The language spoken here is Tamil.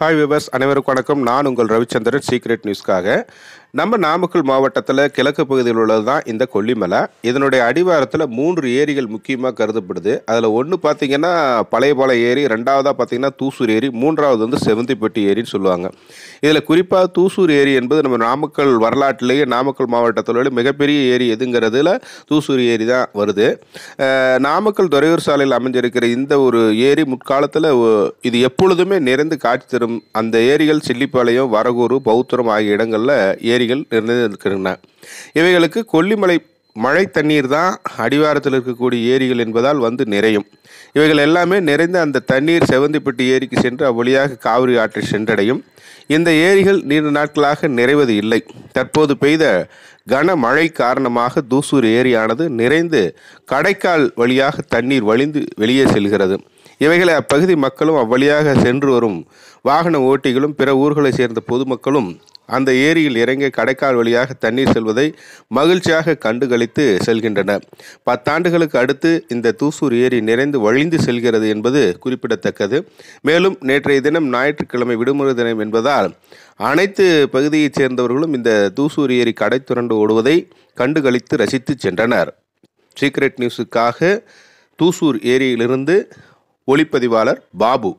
ஹாய் விவர்ஸ் அனைவருக்கும் வணக்கம். நான் உங்கள் ரவிச்சந்திரன் சீக்ரெட் நியூஸ்க்காக நம்ம நாமக்கல் மாவட்டத்தில் கிழக்கு பகுதியில் உள்ளது தான் இந்த கொல்லிமலை. இதனுடைய அடிவாரத்தில் மூன்று ஏரிகள் முக்கியமாக கருதப்படுது. அதில் ஒன்று பார்த்தீங்கன்னா பழையபாளையம் ஏரி ரெண்டாவதாக பார்த்தீங்கன்னா தூசூர் ஏரி மூன்றாவது வந்து செவந்திப்பட்டி ஏரின்னு சொல்லுவாங்க. இதில் குறிப்பாக தூசூர் ஏரி என்பது நம்ம நாமக்கல் வரலாற்றிலேயே நாமக்கல் மாவட்டத்தில் உள்ள மிகப்பெரிய ஏரி எதுங்கிறதுல தூசூர் ஏரி தான் வருது. நாமக்கல் துறையூர் சாலையில் அமைஞ்சிருக்கிற இந்த ஒரு ஏரி முற்காலத்தில் இது எப்பொழுதுமே நிறைந்து காட்சி தரும். அந்த ஏரிகள் சில்லிப்பாளையம் வரகூர் பௌத்திரம் ஆகிய இடங்களில் ஏரி ஏரிகள் நிறைந்திருக்கின்றன. இவைகளுக்கு கொல்லிமலை மழை தண்ணீர் தான் அடிவாரத்தில் இருக்கக்கூடிய ஏரிகள் என்பதால் வந்து நிறையும். இவைகள் எல்லாமே நிறைந்த அந்த தண்ணீர் செவந்திப்பட்டி ஏரிக்கு சென்று அவ்வழியாக காவிரி ஆற்றை சென்றடையும். இந்த ஏரிகள் நீண்ட நாட்களாக நிறைவது இல்லை. தற்போது பெய்த கனமழை காரணமாக தூசூர் ஏரியானது நிறைந்து கடைக்கால் வழியாக தண்ணீர் வழிந்து வெளியே செல்கிறது. இவைகளை அப்பகுதி மக்களும் அவ்வழியாக சென்று வரும் வாகன ஓட்டிகளும் பிற ஊர்களைச் சேர்ந்த பொதுமக்களும் அந்த ஏரியில் இறங்கி கடைக்கால் வழியாக தண்ணீர் செல்வதை மகிழ்ச்சியாக கண்டுகளித்து செல்கின்றன பத்தாண்டுகளுக்கு அடுத்து இந்த தூசூர் ஏரி நிறைந்து வழிந்து செல்கிறது என்பது குறிப்பிடத்தக்கது. மேலும் நேற்றைய தினம் ஞாயிற்றுக்கிழமை விடுமுறை தினம் என்பதால் அனைத்து பகுதியைச் சேர்ந்தவர்களும் இந்த தூசூர் ஏரி கடை துரண்டு ஓடுவதை கண்டுகளித்து ரசித்து சென்றனர். சீக்ரெட் நியூஸுக்காக தூசூர் ஏரியிலிருந்து ஒளிப்பதிவாளர் பாபு.